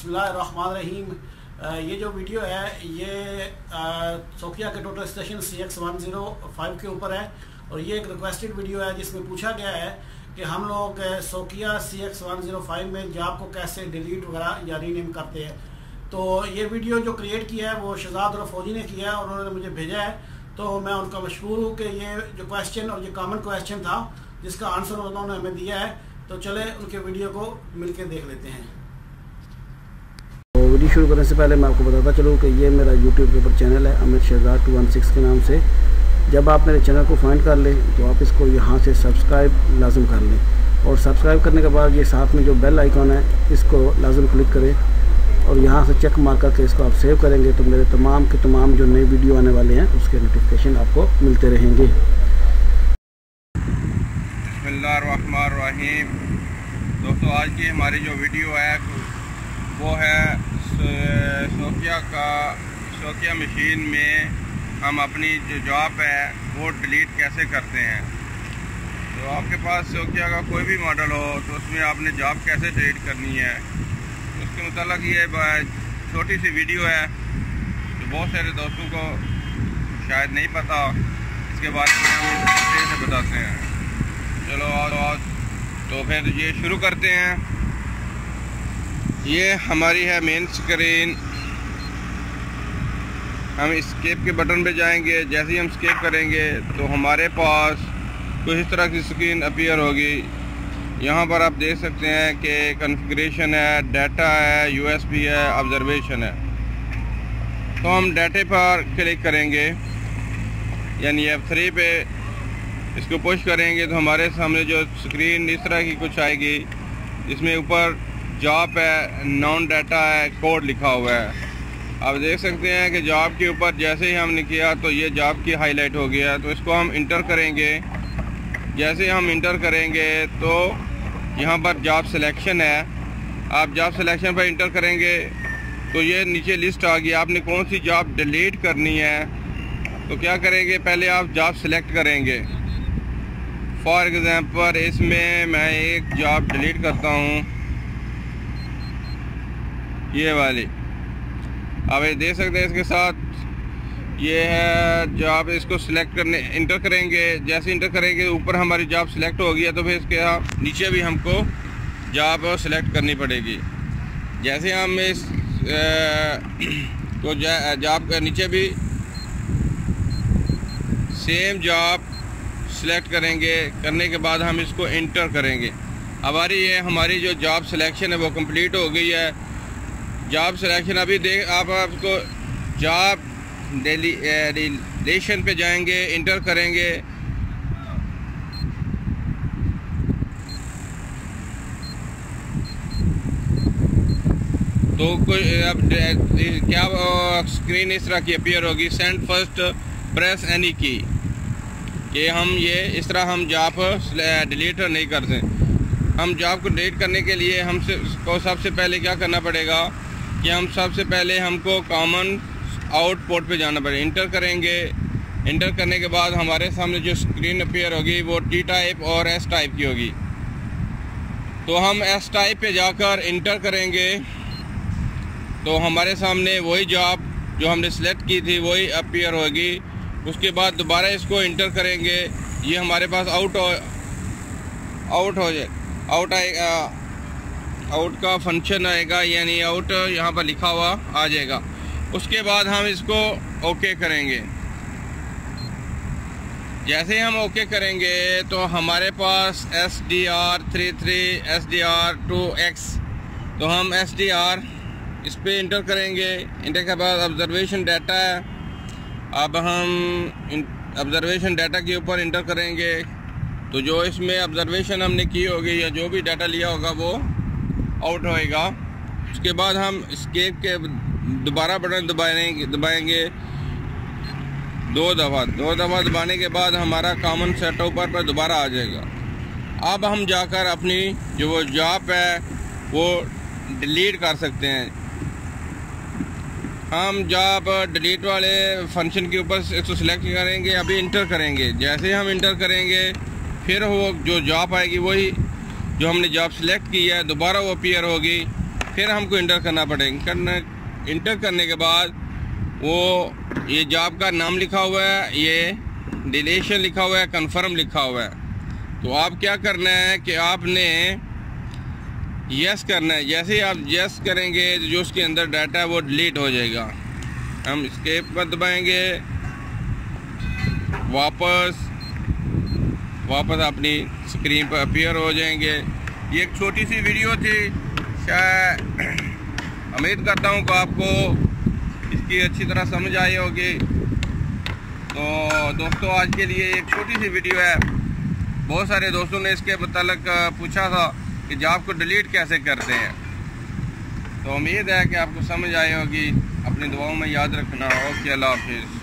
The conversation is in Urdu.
بسم اللہ الرحمن الرحیم۔ یہ جو ویڈیو ہے، یہ سوکیا کے total station C X one zero five کے اوپر ہے اور یہ ایک ریکویسٹڈ ویڈیو ہے جس میں پوچھا گیا ہے کہ ہم لوگ Sokkia C X one zero five میں جاب کو کیسے ڈیلیٹ وغیرہ یا رینیم کرتے ہیں۔ تو یہ ویڈیو جو کریٹ کیا ہے، وہ شہزاد اور فوجی نے کیا ہے اور انہوں نے مجھے بھیجا ہے۔ تو میں ان کا مشہور ہوں کہ یہ جو کویشچن اور یہ کامن کویشچن تھا، جس کا آنسر انہوں نے ہمیں دیا ہے۔ تو چلے ان کے ویڈیو کو مل کے دیکھ لیتے ہیں۔ شروع کرنے سے پہلے میں آپ کو بتاتا چلوں کہ یہ میرا یوٹیوب کے اوپر چینل ہے امت شہزاد ٹو ون سکس کے نام سے۔ جب آپ میرے چینل کو فائنڈ کر لیں تو آپ اس کو یہاں سے سبسکرائب لازم کر لیں۔ اور سبسکرائب کرنے کے بعد یہ ساتھ میں جو بیل آئیکن ہے اس کو لازم کلک کریں اور یہاں سے چیک مار کر کے اس کو آپ سیو کریں گے تو میرے تمام کے تمام جو نئے ویڈیو آنے والے ہیں اس کے نوٹیفکیشن آپ کو ملتے رہیں گے۔ بسم اللہ الرحمن الرحیم۔ دوستو، آج کی ہماری جو ویڈیو ہے وہ ہے سوکیا کا سوکیا مشین میں ہم اپنی جو جاب ہے وہ ڈیلیٹ کیسے کرتے ہیں؟ تو آپ کے پاس سوکیا کا کوئی بھی ماڈل ہو تو اس میں آپ نے جاب کیسے ڈیلیٹ کرنی ہے؟ اس کے متعلق یہ چھوٹی سی ویڈیو ہے جو بہت سارے دوستوں کو شاید نہیں پتہ اس کے بارے میں ہم بتاتے ہیں۔ چلو آج تو پھر یہ شروع کرتے ہیں۔ یہ ہماری ہے مین سکرین ہم اسکیپ کے بٹن پہ جائیں گے، جیسے ہی ہم اسکیپ کریں گے تو ہمارے پاس کچھ اس طرح کی سکرین اپیئر ہوگی۔ یہاں پر آپ دیکھ سکتے ہیں کہ کنفگریشن ہے ڈیٹا ہے یو ایس بی ہے آبزرویشن ہے۔ تو ہم ڈیٹے پر کلک کریں گے یعنی ایف تھری پہ۔ اس کو پوش کریں گے تو ہمارے سامنے جو سکرین اس طرح کی کچھ آئے گی، جس میں اوپر جاب ہے نان ڈیٹا ہے کوڈ لکھا ہوا ہے۔ آپ دیکھ سکتے ہیں کہ جاب کے اوپر جیسے ہی ہم نے کیا تو یہ جاب کی ہائی لائٹ ہو گیا۔ تو اس کو ہم انٹر کریں گے۔ جیسے ہم انٹر کریں گے تو یہاں پر جاب سلیکشن ہے۔ آپ جاب سلیکشن پر انٹر کریں گے تو یہ نیچے لسٹ آ گئی۔ آپ نے کون سی جاب ڈیلیٹ کرنی ہے؟ تو کیا کریں گے؟ پہلے آپ جاب سلیکٹ کریں گے۔ فار ایگزامپل اس میں میں ایک جاب ڈیلیٹ کرتا ہوں۔ یہ والی۔ آپ یہ دیکھ سکتے ہیں اس کے ساتھ۔ یہ ہے جاب اس کو سلیکٹ کرنے انٹر کریں گے۔ جیسے انٹر کریں گے، اوپر ہماری جاب سلیکٹ ہو گیا تو پھر اس کے ہاں نیچے بھی ہم کو جاب سلیکٹ کرنی پڑے گی۔ جیسے ہم اس کو جاب کے نیچے بھی سیم جاب سلیکٹ کریں گے۔ کرنے کے بعد ہم اس کو انٹر کریں گے۔ ہماری یہ ہماری جو جاب سلیکشن ہے وہ کمپلیٹ ہو گئی ہے۔ جاب سلیکشن ابھی دیکھ آپ آپ کو جاب ڈیلیشن پہ جائیں گے، انٹر کریں گے۔ تو کوئی اب کیا اسکرین اس طرح کی اپیئر ہوگی؟ سینڈ فرسٹ پریس اینی کی کہ ہم یہ اس طرح ہم جاب ڈیلیٹ نہیں کرتے۔ ہم جاب کو ڈیلیٹ کرنے کے لیے ہم سے کو سب سے پہلے کیا کرنا پڑے گا؟ کہ ہم سب سے پہلے ہم کو کامن آؤٹ پورٹ پہ جانا پڑے۔ انٹر کریں گے۔ انٹر کرنے کے بعد ہمارے سامنے جو اسکرین اپیئر ہوگی وہ ٹی ٹائپ اور ایس ٹائپ کی ہوگی۔ تو ہم ایس ٹائپ پہ جا کر انٹر کریں گے۔ تو ہمارے سامنے وہی جاب جو ہم نے سلیکٹ کی تھی وہی اپیئر ہوگی۔ اس کے بعد دوبارہ اس کو انٹر کریں گے۔ یہ ہمارے پاس آؤٹ ہو آؤٹ ہو جائے آؤٹ آئے آؤٹ کا فنکشن آئے گا یعنی آؤٹ یہاں پر لکھا ہوا آ جائے گا۔ اس کے بعد ہم اس کو اوکے کریں گے۔ جیسے ہم اوکے کریں گے تو ہمارے پاس S D R three three S D R two X. تو ہم ایس ڈی آر اس پہ انٹر کریں گے۔ انٹر کے بعد آبزرویشن ڈیٹا ہے۔ اب ہم آبزرویشن ڈیٹا کے اوپر انٹر کریں گے۔ تو جو اس میں آبزرویشن ہم نے کی ہوگی یا جو بھی ڈیٹا لیا ہوگا وہ آؤٹ ہوئے گا۔ اس کے بعد ہم اسکیپ کے دوبارہ بٹن دبائیں دبائیں گے۔ دو دفعہ دو دفعہ دبانے کے بعد ہمارا کامن سیٹ اوپر پر دوبارہ آ جائے گا۔ اب ہم جا کر اپنی جو وہ جاب ہے، وہ ڈیلیٹ کر سکتے ہیں۔ ہم جاب ڈیلیٹ والے فنکشن کے اوپر اس کو سلیکٹ کریں گے، ابھی انٹر کریں گے۔ جیسے ہم انٹر کریں گے، پھر وہ جو جاب آئے گی، وہی جو ہم نے جاب سلیکٹ کی ہے، دوبارہ وہ اپیئر ہوگی، پھر ہم کو انٹر کرنا پڑے گا۔ انٹر کرنے کے بعد وہ یہ جاب کا نام لکھا ہوا ہے، یہ ڈیلیشن لکھا ہوا ہے کنفرم لکھا ہوا ہے۔ تو آپ کیا کرنا ہے کہ آپ نے یس کرنا ہے۔ جیسے ہی آپ یس کریں گے جو اس کے اندر ڈیٹا ہے وہ ڈیلیٹ ہو جائے گا۔ ہم اسکیپ پر دبائیں گے۔ واپس واپس اپنی سکرین پر اپیئر ہو جائیں گے۔ یہ ایک چھوٹی سی ویڈیو تھی۔ شاید امید کرتا ہوں کہ آپ کو اس کی اچھی طرح سمجھ آئی ہوگی۔ تو دوستو، آج کے لیے ایک چھوٹی سی ویڈیو ہے۔ بہت سارے دوستوں نے اس کے متعلق پوچھا تھا کہ جی، جاب کو ڈیلیٹ کیسے کرتے ہیں؟ تو امید ہے کہ آپ کو سمجھ آئی ہوگی۔ اپنی دعاؤں میں یاد رکھنا۔ اوکے، اللہ حافظ۔